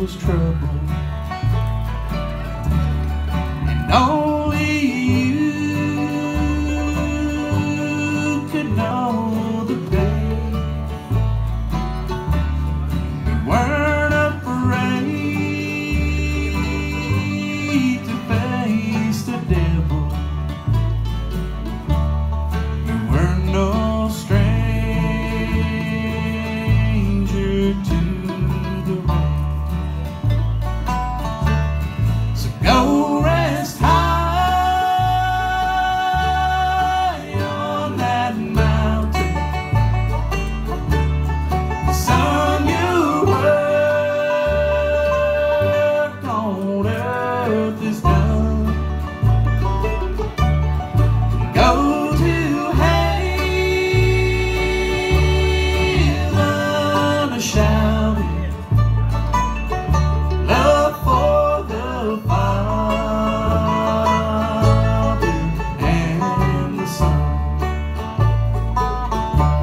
was trouble. And all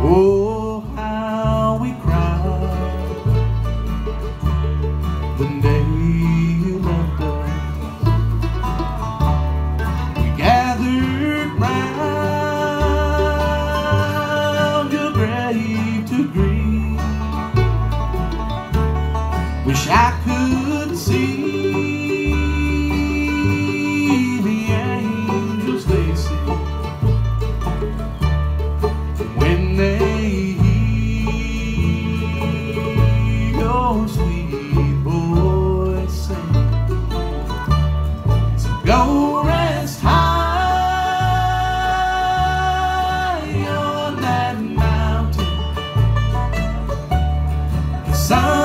Ooh. Go rest high on that sun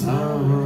summer.